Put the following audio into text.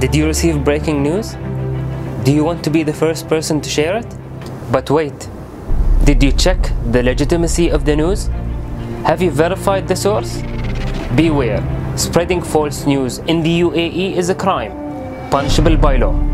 Did you receive breaking news? Do you want to be the first person to share it? But wait, did you check the legitimacy of the news? Have you verified the source? Beware, spreading false news in the UAE is a crime, punishable by law.